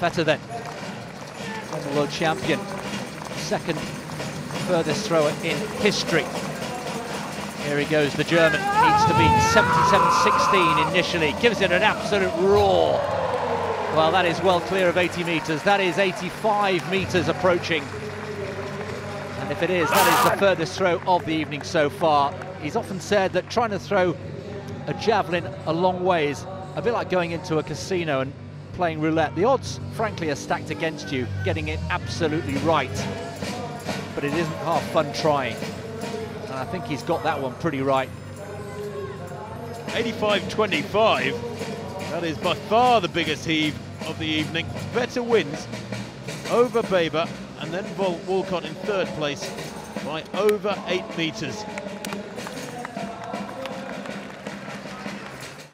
Vetter then, world champion, second furthest thrower in history. Here he goes, the German needs to beat 77.16 initially, gives it an absolute roar. Well, that is well clear of 80 metres. That is 85 metres approaching. And if it is, that is the furthest throw of the evening so far. He's often said that trying to throw a javelin a long way is a bit like going into a casino and playing roulette. The odds, frankly, are stacked against you, getting it absolutely right. But it isn't half fun trying. And I think he's got that one pretty right. 85-25. That is by far the biggest heave of the evening. Vetter wins over Weber and then Walcott in third place by over eight metres.